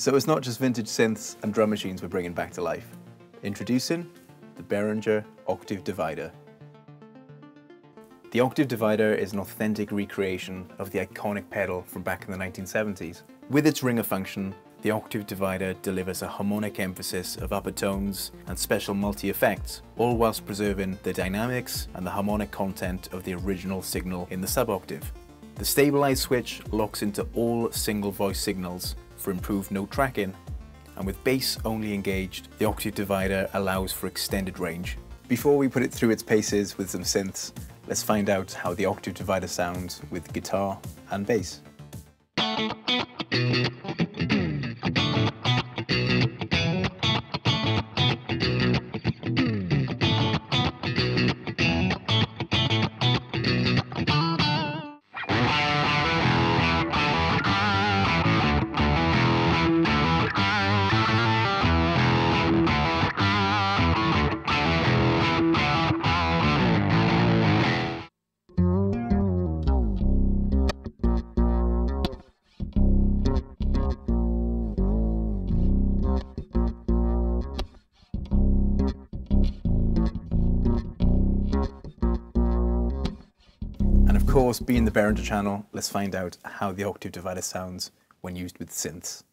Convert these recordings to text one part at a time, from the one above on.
So it's not just vintage synths and drum machines we're bringing back to life. Introducing the Behringer Octave Divider. The Octave Divider is an authentic recreation of the iconic pedal from back in the 1970s. With its ringer function, the Octave Divider delivers a harmonic emphasis of upper tones and special multi-effects, all whilst preserving the dynamics and the harmonic content of the original signal in the sub-octave. The stabilize switch locks into all single voice signals for improved note tracking, and with bass only engaged, the Octave Divider allows for extended range. Before we put it through its paces with some synths, let's find out how the Octave Divider sounds with guitar and bass. Course, being the Behringer channel, let's find out how the octave divider sounds when used with synths.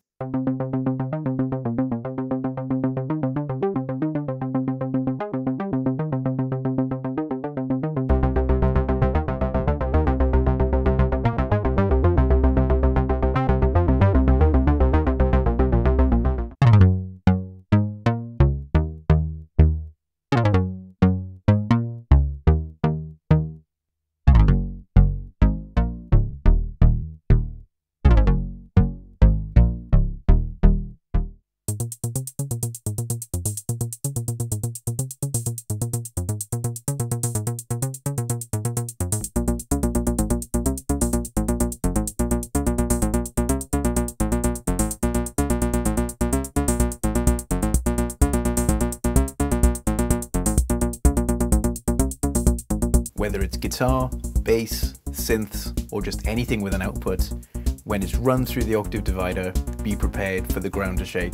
Whether it's guitar, bass, synths, or just anything with an output, when it's run through the octave divider, be prepared for the ground to shake.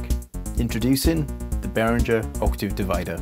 Introducing the Behringer Octave Divider.